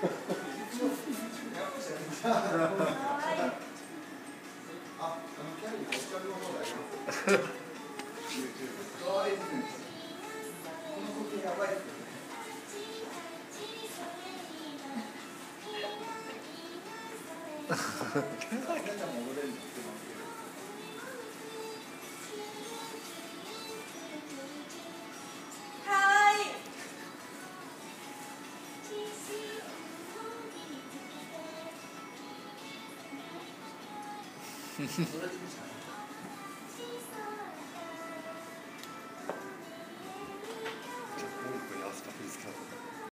ハハハハ。嗯 哼